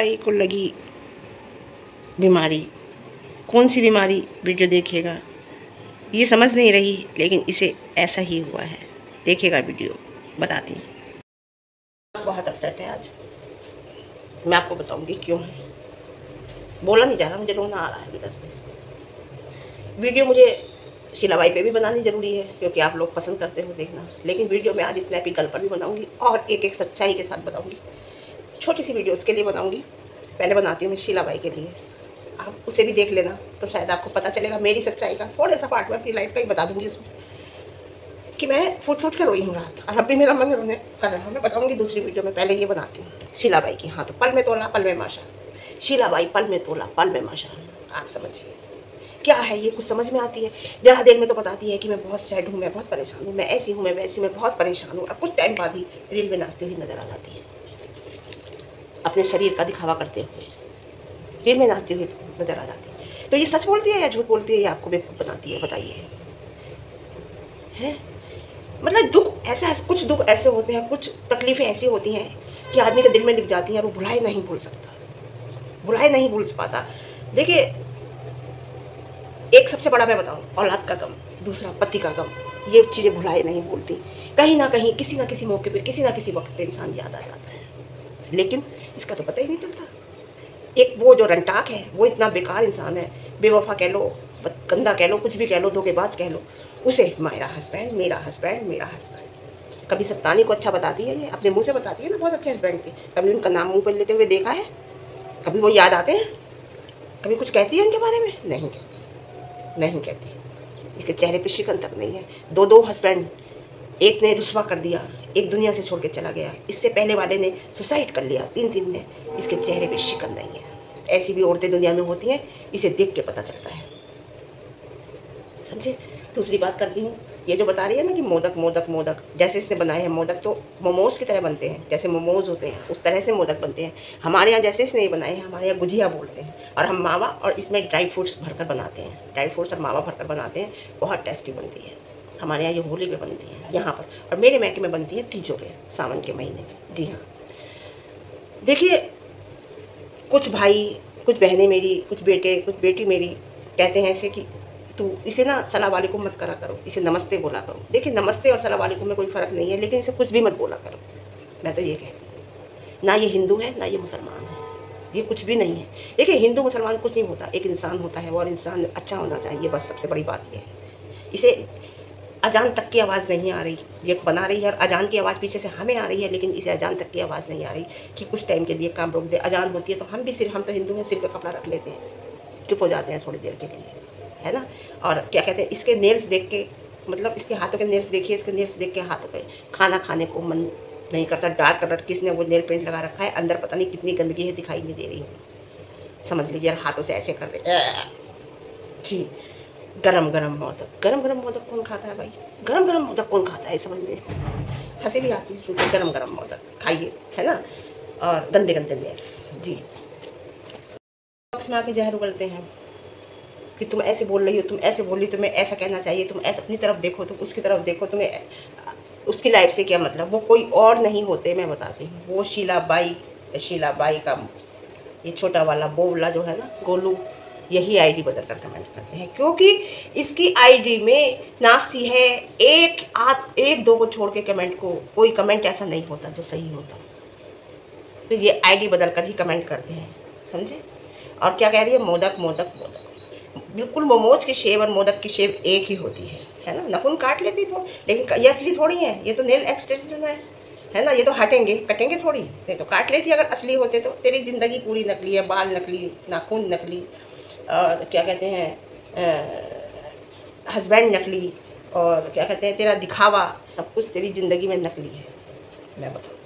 भाई को लगी बीमारी। कौन सी बीमारी? वीडियो देखेगा ये समझ नहीं रही, लेकिन इसे ऐसा ही हुआ है। देखेगा वीडियो, बताती हूँ। बहुत अपसेट है आज। मैं आपको बताऊँगी क्यों है। बोला नहीं जा रहा, मुझे रोना आ रहा है इधर से। वीडियो मुझे शिलाबाई पे भी बनानी ज़रूरी है, क्योंकि आप लोग पसंद करते हो देखना। लेकिन वीडियो में आज स्नैपी गर्ल पर भी बनाऊँगी और एक एक सच्चाई के साथ बताऊँगी। छोटी सी वीडियो उसके लिए बनाऊँगी। पहले बनाती हूँ मैं शीलाबाई के लिए। आप उसे भी देख लेना तो शायद आपको पता चलेगा मेरी सच्चाई का। थोड़ा सा पार्ट में अपनी लाइफ का ही बता दूँगी उसमें। कि मैं फूट फूट कर रोई हूँ रात, और अब भी मेरा मन रोने कर रहा है। मैं बताऊँगी दूसरी वीडियो में, पहले ये बनाती हूँ। शीलाबाई की हाँ तो पल में तोला, पल में माशा। शीलाबाई पल में तोला, पल में माशा। आप समझिए। क्या है ये? कुछ समझ में आती है? ज़रा देर में तो बताती है कि मैं बहुत सैड हूँ, मैं बहुत परेशान हूँ, मैं ऐसी हूँ, मैं वैसी मैं बहुत परेशान हूँ। और कुछ टाइम बाद ही रील में नाचती हुई नज़र आ जाती है। अपने शरीर का दिखावा करते हुए। रील में नाचती हुई नज़र आ जाती। तो ये सच बोलती है या झूठ बोलती है, या आपको बेवकूफ़ बनाती है, बताइए। है? मतलब दुख ऐसा कुछ दुख ऐसे होते हैं, कुछ तकलीफ़ें ऐसी होती हैं कि आदमी के दिल में लिख जाती हैं वो भुलाए नहीं भूल सकता। भुलाए नहीं भूल पाता। देखिए, एक सबसे बड़ा मैं बताऊँ, औलाद का गम, दूसरा पति का गम, ये चीज़ें भुलाए नहीं भूलती। कहीं ना कहीं किसी ना किसी मौके पे, किसी ना किसी वक्त पे इंसान याद आ जाता है। लेकिन इसका तो पता ही नहीं चलता। एक वो जो रंटाक है, वो इतना बेकार इंसान है, बेवफा कह लो गंदा कह लो, कुछ भी कह लो, धोखेबाज कह लो, उसे मेरा हस्बैंड मेरा हस्बैंड मेरा हस्बैंड कभी सप्तानी को अच्छा बताती है ये? अपने मुँह से बताती है ना, बहुत अच्छे हस्बैंड थे कभी उनका नाम मुँह पर लेते हुए देखा है? कभी वो याद आते हैं? कभी कुछ कहती है उनके बारे में? नहीं कहती। नहीं कहती। इसके चेहरे पर शिकन तक नहीं है। दो दो हस्बैंड एक ने रुसवा कर दिया, एक दुनिया से छोड़ के चला गया। इससे पहले वाले ने सुसाइड कर लिया। तीन तीन ने इसके चेहरे पे शिकन नहीं है। ऐसी भी औरतें दुनिया में होती हैं, इसे देख के पता चलता है। समझे? दूसरी बात करती हूँ। ये जो बता रही है ना कि मोदक मोदक मोदक, जैसे इसने बनाए हैं मोदक तो मोमोज की तरह बनते हैं। जैसे मोमोज होते हैं, उस तरह से मोदक बनते हैं। हमारे यहाँ जैसे इसने बनाए हैं, हमारे यहाँ गुजिया बोलते हैं। और हम मावा और इसमें ड्राई फ्रूट्स भरकर बनाते हैं। ड्राई फ्रूट्स और मावा भरकर बनाते हैं, बहुत टेस्टी बनती है। हमारे यहाँ ये होली में बनती है, यहाँ पर। और मेरे मैके में बनती है तीजों में सावन के महीने में। जी हाँ। देखिए, कुछ भाई, कुछ बहनें मेरी, कुछ बेटे, कुछ बेटी मेरी कहते हैं ऐसे कि, तू इसे ना सलाम वालेकुम मत करा करो, इसे नमस्ते बोला करो। देखिए, नमस्ते और सलाम वालेकुम में कोई फ़र्क नहीं है, लेकिन इसे कुछ भी मत बोला करो। मैं तो ये कहती हूँ, ना ये हिंदू है, ना ये मुसलमान है। ये कुछ भी नहीं है। देखिए, हिंदू मुसलमान कुछ नहीं होता। एक इंसान होता है और इंसान अच्छा होना चाहिए, बस सबसे बड़ी बात यह है। इसे अजान तक की आवाज़ नहीं आ रही। ये बना रही है और अजान की आवाज़ पीछे से हमें आ रही है, लेकिन इसे अजान तक की आवाज़ नहीं आ रही कि कुछ टाइम के लिए काम रोक दे। अजान होती है तो हम भी सिर्फ़, हम तो हिंदू हैं, सिर पर कपड़ा रख लेते हैं। चुप हो जाते हैं थोड़ी देर के लिए, है ना? और क्या कहते हैं, इसके नेल्स देख के मतलब इसके हाथों के नेल्स देखिए, इसके नेल्स देख के हाथों के खाना खाने को मन नहीं करता। डार्क कलर किसने वो नेल पेंट लगा रखा है? अंदर पता नहीं कितनी गंदगी है, दिखाई नहीं दे रही। समझ लीजिए हाथों से ऐसे कर रहे जी। गरम गरम मोदक गरम गरम मोदक कौन खाता है भाई? गरम गरम मोदक कौन खाता है? समझ में हँसी भी आती है सुनते गरम गरम मोदक खाइए, है ना? और गंदे गंदे नेल्स जी। बॉक्स में आके जहर उगलते हैं कि तुम ऐसे बोल रही हो, तुम ऐसे बोल रही हो, तुम्हें ऐसा कहना चाहिए, तुम ऐसे अपनी तरफ़ देखो, तुम उसकी तरफ़ देखो, तुम्हें उसकी लाइफ से क्या मतलब? वो कोई और नहीं होते, मैं बताती हूँ। वो शीला बाई शीला बाई का ये छोटा वाला बोवला जो है ना, गोलू यही आईडी बदल कर कमेंट करते हैं। क्योंकि इसकी आईडी में नास्ती है, एक आध एक दो को छोड़ के कमेंट को कोई कमेंट ऐसा नहीं होता जो सही होता। तो ये आईडी बदल कर ही कमेंट करते हैं, समझे? और क्या कह रही है? मोदक मोदक मोदक। बिल्कुल मोमोज की शेप और मोदक की शेप एक ही होती है है ना? नखून काट लेती थो, लेकिन ये असली थोड़ी है, ये तो नेल एक्सटेंशन है है ना? ये तो हटेंगे, कटेंगे थोड़ी। नहीं तो काट लेती अगर असली होते तो। तेरी ज़िंदगी पूरी नकली है, बाल नकली, नाखून नकली और क्या कहते हैं हस्बैंड नकली और क्या कहते हैं, तेरा दिखावा, सब कुछ तेरी ज़िंदगी में नकली है। मैं बताऊँ।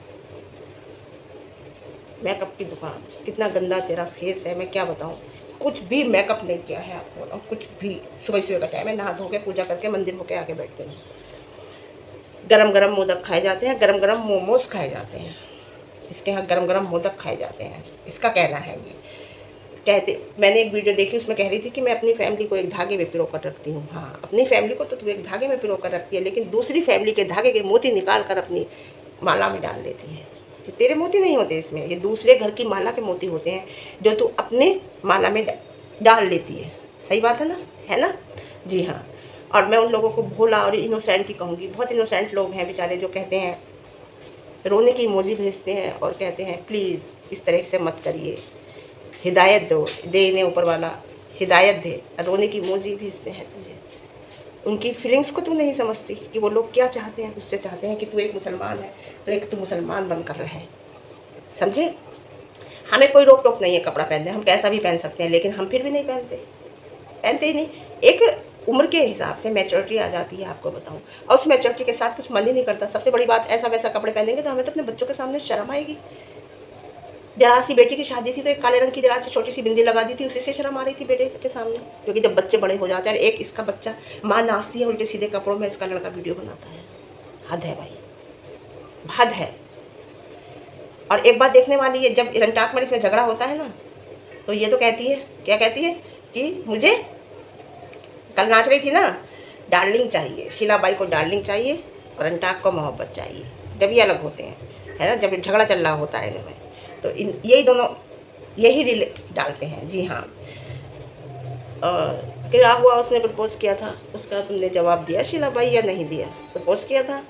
मेकअप की दुकान, कितना गंदा तेरा फेस है, मैं क्या बताऊँ। कुछ भी मेकअप नहीं किया है आपको बताऊँ कुछ भी, सुबह सुबह का टाइम है, नहा धो के, पूजा करके, मंदिर होके आके बैठते हैं। गरम गरम मोदक खाए जाते हैं, गरम गरम मोमोज खाए जाते हैं। इसके यहाँ गरम गरम मोदक खाए जाते हैं। इसका कहना है ये। कहते, मैंने एक वीडियो देखी, उसमें कह रही थी कि मैं अपनी फैमिली को एक धागे में पिरो कर रखती हूँ। हाँ अपनी फैमिली को तो तू एक धागे में पिरो कर रखती है, लेकिन दूसरी फैमिली के धागे के मोती निकाल कर अपनी माला में डाल लेती है। ये तेरे मोती नहीं होते इसमें, ये दूसरे घर की माला के मोती होते हैं, जो तू अपने माला में डाल लेती है। सही बात है ना? है ना? जी हाँ। और मैं उन लोगों को भोला और इनोसेंट ही कहूँगी। बहुत इनोसेंट लोग हैं बेचारे जो कहते हैं, रोने की मोजी भेजते हैं और कहते हैं, प्लीज़, इस तरह से मत करिए। हिदायत दो दे इन्हें ऊपर वाला हिदायत दे, रोने की मोजी भेजते हैं तुझे। उनकी फीलिंग्स को तू नहीं समझती कि वो लोग क्या चाहते हैं, तुझसे चाहते हैं कि तू एक मुसलमान है तो एक तू मुसलमान बनकर रहे। समझे? हमें कोई रोक टोक नहीं है कपड़ा पहनने, हम कैसा भी पहन सकते हैं, लेकिन हम फिर भी नहीं पहनते। पहनते ही नहीं। एक उम्र के हिसाब से मैच्योरिटी आ जाती है, आपको बताऊँ। और उस मैच्योरिटी के साथ कुछ मन ही नहीं करता। सबसे बड़ी बात ऐसा वैसा कपड़े पहनेंगे तो हमें तो अपने बच्चों के सामने शर्म आएगी। जरा सी बेटी की शादी थी तो एक काले रंग की जरा सी छोटी सी बिंदी लगा दी थी, उसी से शर्म आ रही थी बेटे के सामने। क्योंकि जब बच्चे बड़े हो जाते हैं, एक इसका बच्चा माँ नाचती है, उल्टे सीधे कपड़ों में इसका लड़का वीडियो बनाता है। हद है भाई। हद है। और एक बात देखने वाली है, जब रंटाक में इसमें झगड़ा होता है ना तो ये तो कहती है, क्या कहती है कि मुझे कल नाच रही थी ना, डार्लिंग चाहिए शीलाबाई को डार्लिंग चाहिए और रंटाक को मोहब्बत चाहिए। जब ये अलग होते हैं, है ना, जब झगड़ा चल रहा होता है इनमें। तो इन, यही दोनों, यही रिले डालते हैं। जी हाँ। और क्या हुआ, उसने प्रपोज़ किया था, उसका तुमने जवाब दिया, शीला भाई, या नहीं दिया? प्रपोज़ किया था।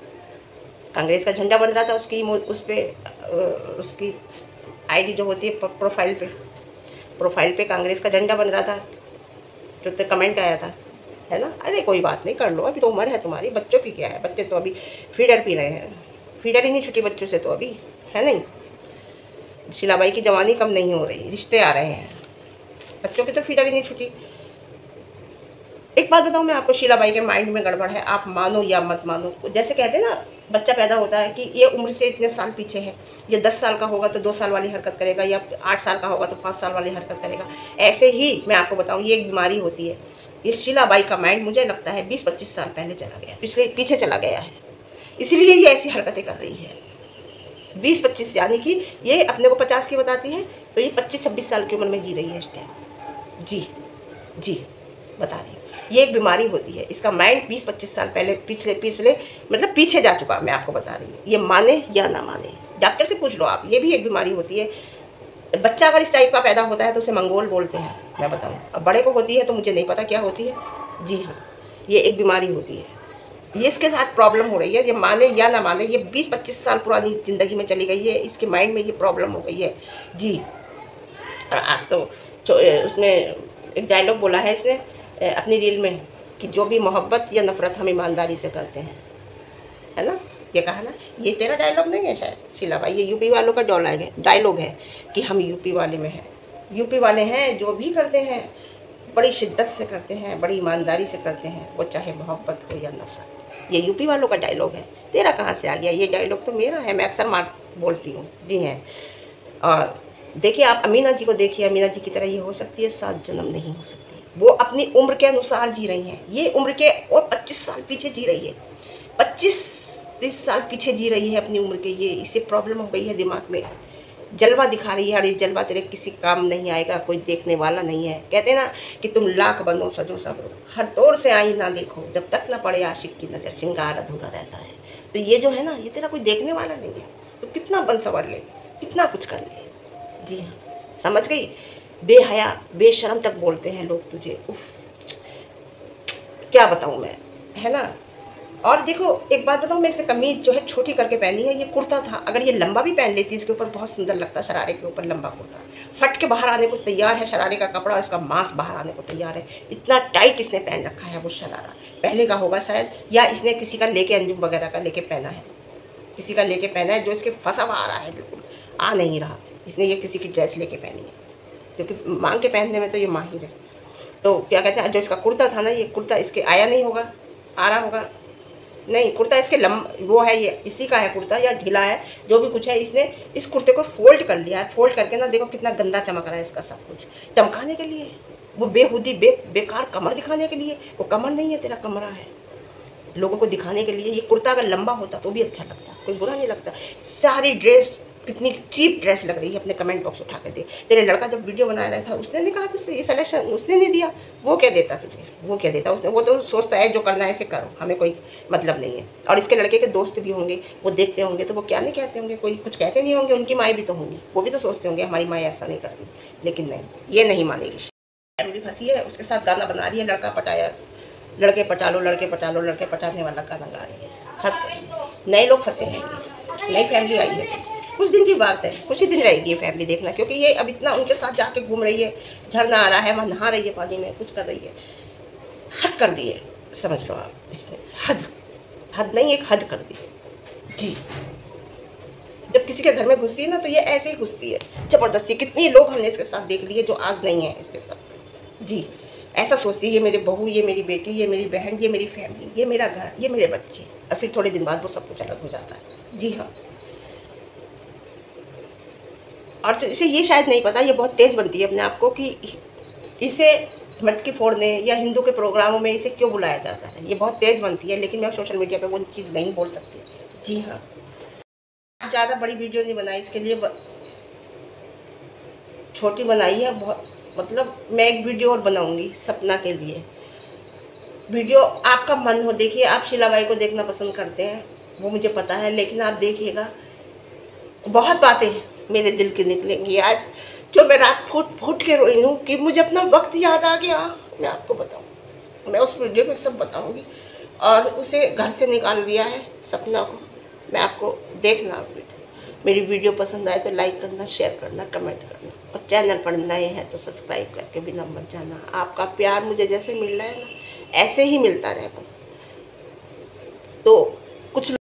कांग्रेस का झंडा बन रहा था उसकी उस पर उसकी आईडी जो होती है प्रोफ़ाइल पे। प्रोफ़ाइल पे कांग्रेस का झंडा बन रहा था। जो तो कमेंट आया था। है ना? अरे, कोई बात नहीं, कर लो। अभी तो उम्र है तुम्हारी। बच्चों की क्या है? बच्चे तो अभी फीडर पी रहे हैं। फीडर ही नहीं छुट्टी बच्चों से तो अभी। है नहीं? शिलाबाई की जवानी कम नहीं हो रही, रिश्ते आ रहे हैं। बच्चों की तो फीडर ही नहीं छुट्टी एक बात बताऊँ, मैं आपको शीलाबाई के माइंड में गड़बड़ है, आप मानो या मत मानो। जैसे कहते हैं ना, बच्चा पैदा होता है कि ये उम्र से इतने साल पीछे है। ये दस साल का होगा तो दो साल वाली हरकत करेगा, या आठ साल का होगा तो पाँच साल वाली हरकत करेगा। ऐसे ही मैं आपको बताऊँ, ये एक बीमारी होती है। ये शीलाबाई का माइंड मुझे लगता है बीस पच्चीस साल पहले चला गया, पिछले, पीछे चला गया है। इसीलिए ये ऐसी हरकतें कर रही है। बीस पच्चीस यानी कि ये अपने को पचास की बताती है तो ये पच्चीस छब्बीस साल की उम्र में जी रही है इस टाइम जी जी, बता रही हूँ। ये एक बीमारी होती है। इसका माइंड बीस पच्चीस साल पहले, पिछले पिछले मतलब पीछे जा चुका मैं आपको बता रही हूँ। ये माने या ना माने डॉक्टर से पूछ लो आप। ये भी एक बीमारी होती है। बच्चा अगर इस टाइप का पैदा होता है तो उसे मंगोल बोलते हैं, मैं बताऊँ। अब बड़े को होती है तो मुझे नहीं पता क्या होती है। जी हाँ ये एक बीमारी होती है। ये इसके साथ प्रॉब्लम हो रही है। ये माने या ना माने, ये 20-25 साल पुरानी ज़िंदगी में चली गई है। इसके माइंड में ये प्रॉब्लम हो गई है। जी। और आज तो उसमें एक डायलॉग बोला है इसने अपनी रील में कि जो भी मोहब्बत या नफ़रत हम ईमानदारी से करते हैं। है ना? ये कहा ना, ये तेरा डायलॉग नहीं है शायद? शीला भाई, ये यूपी वालों का डायलॉग है डायलॉग है कि हम यूपी वाले में हैं। यूपी वाले हैं, जो भी करते हैं, बड़ी शिद्दत से करते हैं, बड़ी ईमानदारी से करते हैं, वो चाहे मोहब्बत हो या नफ़रत। ये यूपी वालों का डायलॉग है। तेरा कहाँ से आ गया? ये डायलॉग तो मेरा है, मैं अक्सर मार बोलती हूँ। जी हैं। और देखिए, आप अमीना जी को देखिए, अमीना जी की तरह ये हो सकती है, सात जन्म नहीं हो सकती। वो अपनी उम्र के अनुसार जी रही हैं। ये उम्र के और पच्चीस साल पीछे जी रही है। पच्चीस तीस साल पीछे जी रही है अपनी उम्र के। ये इसे प्रॉब्लम हो गई है दिमाग में। जलवा दिखा रही है और ये जलवा तेरे किसी काम नहीं आएगा, कोई देखने वाला नहीं है। कहते ना कि तुम लाख बनो सजो सबरो हर तौर से आई ना देखो, जब तक ना पड़े आशिक की नज़र, श्रृंगार अधूरा रहता है। तो ये जो है ना, ये तेरा कोई देखने वाला नहीं है। तो कितना बन सवर ले, कितना कुछ कर ले। जी हाँ। समझ गई? बेहया, बेशरम तक बोलते हैं लोग तुझे। क्या बताऊँ मैं? है ना? और देखो, एक बात बताऊँ, मैं इसे कमीज जो है छोटी करके पहनी है, ये कुर्ता था। अगर ये लंबा भी पहन लेती, इसके ऊपर बहुत सुंदर लगता शरारे के ऊपर लंबा कुर्ता। फट के बाहर आने को तैयार है शरारे का कपड़ा, इसका मांस बाहर आने को तैयार है। इतना टाइट इसने पहन रखा है वो शरारा। पहले का होगा शायद, या इसने किसी का लेके अंजुम वगैरह का लेके पहना है। किसी का लेके पहना है जो इसके फंसा आ रहा है, बिल्कुल आ नहीं रहा। इसने ये किसी की ड्रेस लेके पहनी है। क्योंकि मांग के पहनने में तो ये माहिर है। तो क्या कहते हैं, जो इसका कुर्ता था ना, ये कुर्ता इसके आया नहीं होगा, आ रहा होगा। नहीं, कुर्ता इसके लम वो है ये, इसी का है कुर्ता, या ढीला है, जो भी कुछ है इसने इस कुर्ते को फोल्ड कर लिया है, फोल्ड करके ना देखो कितना गंदा चमक रहा है इसका सब कुछ, चमकाने के लिए, वो बेहूदी, बे, बेकार कमर दिखाने के लिए, वो कमर नहीं है, तेरा कमरा है, लोगों को दिखाने के लिए, ये कुर्ता अगर लंबा होता तो भी अच्छा लगता, कोई बुरा नहीं लगता, सारी ड्रेस कितनी चीप ड्रेस लग रही है अपने कमेंट बॉक्स उठा कर दे। तेरे लड़का जब वीडियो बना रहा था, उसने नहीं कहा तुझसे ये सलेक्शन उसने नहीं दिया। वो क्या देता तुझे? वो क्या देता? उसने, वो तो सोचता है, जो करना है ऐसे करो, हमें कोई मतलब नहीं है। और इसके लड़के के दोस्त भी होंगे, वो देखते होंगे तो वो क्या नहीं कहते होंगे? कोई कुछ कहते नहीं होंगे, उनकी माएँ भी तो होंगी। वो भी तो सोचते होंगे, हमारी माएँ ऐसा नहीं करती। लेकिन नहीं, ये नहीं मानेगी। फैमिली फंसी है, उसके साथ गाना बना रही है, लड़का पटाया, लड़के पटा लो लड़के पटा लो लड़के पटाने वाला गाना गा रही है। नए लोग फंसे हैं। नई फैमिली आई है। कुछ दिन की बात है कुछ ही दिन रहेगी ये फैमिली देखना, क्योंकि ये अब इतना उनके साथ जाके घूम रही है, झरना आ रहा है, वहाँ नहा रही है पानी में, कुछ कर रही है। हद कर दी है, समझ लो आप इसने, हद हद नहीं, एक हद कर दी जी। जब किसी के घर में घुसती है ना तो ये ऐसे ही घुसती है, ज़बरदस्ती, कितने लोग हमने इसके साथ देख लिए जो आज नहीं है इसके साथ। जी, ऐसा सोचती है, ये मेरे बहू, ये मेरी बेटी, ये मेरी बहन, ये मेरी फैमिली ये मेरा घर, ये मेरे बच्चे, और फिर थोड़े दिन बाद वो सब कुछ अलग हो जाता है। जी हाँ। और तो इसे ये शायद नहीं पता ये बहुत तेज़ बनती है अपने आप को कि इसे मटकी फोड़ने या हिंदू के प्रोग्रामों में इसे क्यों बुलाया जाता है। ये बहुत तेज़ बनती है लेकिन मैं सोशल मीडिया पे वो चीज़ नहीं बोल सकती। जी हाँ। ज़्यादा बड़ी वीडियो नहीं बनाई इसके लिए छोटी बनाई है बहुत मतलब मैं एक वीडियो और बनाऊँगी सपना के लिए। वीडियो आपका मन हो देखिए आप शीलाबाई को देखना पसंद करते हैं वो मुझे पता है लेकिन आप देखिएगा बहुत बातें मेरे दिल की निकलेंगी आज, जो मैं रात फूट फूट के रोई हूँ कि मुझे अपना वक्त याद आ गया। मैं आपको बताऊँ, मैं उस वीडियो में सब बताऊँगी और उसे घर से निकाल दिया है सपना को। मैं आपको देखना वीडियो। मेरी वीडियो पसंद आए तो लाइक करना शेयर करना कमेंट करना और चैनल पर नए हैं तो सब्सक्राइब करके बिना मत जाना। आपका प्यार मुझे जैसे मिल रहा है ना, ऐसे ही मिलता रहे बस। तो कुछ